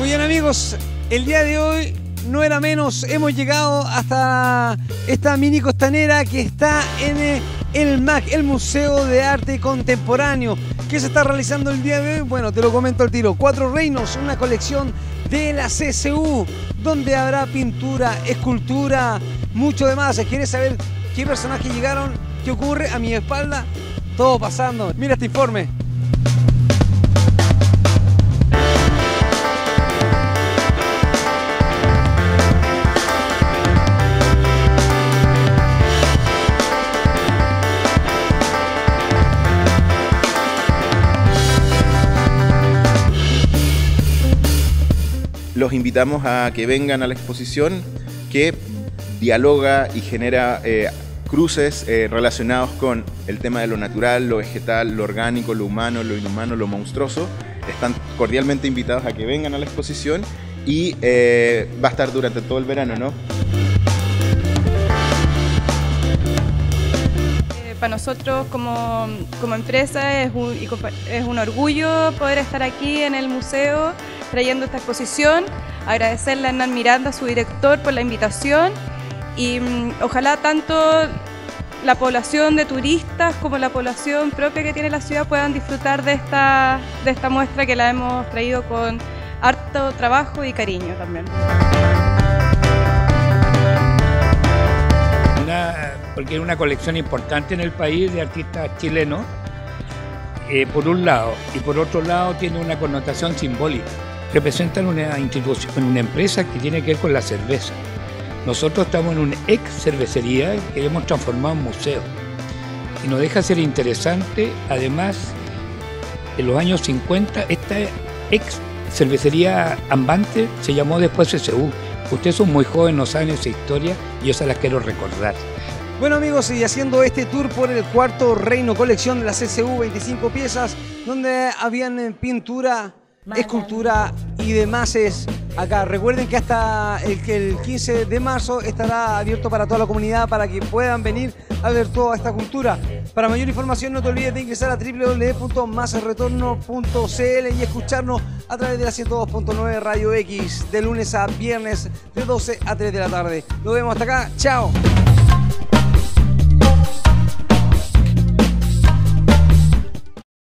Muy bien amigos, el día de hoy no era menos, hemos llegado hasta esta mini costanera que está en eh, el MAC, el Museo de Arte Contemporáneo. ¿Qué se está realizando el día de hoy? Bueno, te lo comento al tiro. Cuatro Reinos, una colección de la CSU, donde habrá pintura, escultura, mucho demás. ¿Quieres saber qué personajes llegaron? ¿Qué ocurre? A mi espalda, todo pasando. Mira este informe. Los invitamos a que vengan a la exposición que dialoga y genera eh, cruces eh, relacionados con el tema de lo natural, lo vegetal, lo orgánico, lo humano, lo inhumano, lo monstruoso. Están cordialmente invitados a que vengan a la exposición y eh, va a estar durante todo el verano, ¿no? para nosotros como, como empresa es un, es un orgullo poder estar aquí en el museo trayendo esta exposición, agradecerle a Hernán Miranda, su director, por la invitación y mm, ojalá tanto la población de turistas como la población propia que tiene la ciudad puedan disfrutar de esta, de esta muestra que la hemos traído con harto trabajo y cariño también. porque es una colección importante en el país de artistas chilenos, eh, por un lado, y por otro lado tiene una connotación simbólica. Representan una institución, una empresa que tiene que ver con la cerveza. Nosotros estamos en una ex cervecería que hemos transformado en museo. Y nos deja ser interesante, además, en los años 50, esta ex cervecería ambante se llamó después CSU. Ustedes son muy jóvenes, no saben esa historia y yo se las quiero recordar. Bueno amigos, y haciendo este tour por el cuarto reino colección de la CCU, 25 piezas, donde habían pintura, escultura y demás es acá. Recuerden que hasta el, el 15 de marzo estará abierto para toda la comunidad para que puedan venir a ver toda esta cultura. Para mayor información no te olvides de ingresar a www.masretorno.cl y escucharnos a través de la 102.9 Radio X de lunes a viernes de 12 a 3 de la tarde. Nos vemos hasta acá. Chao.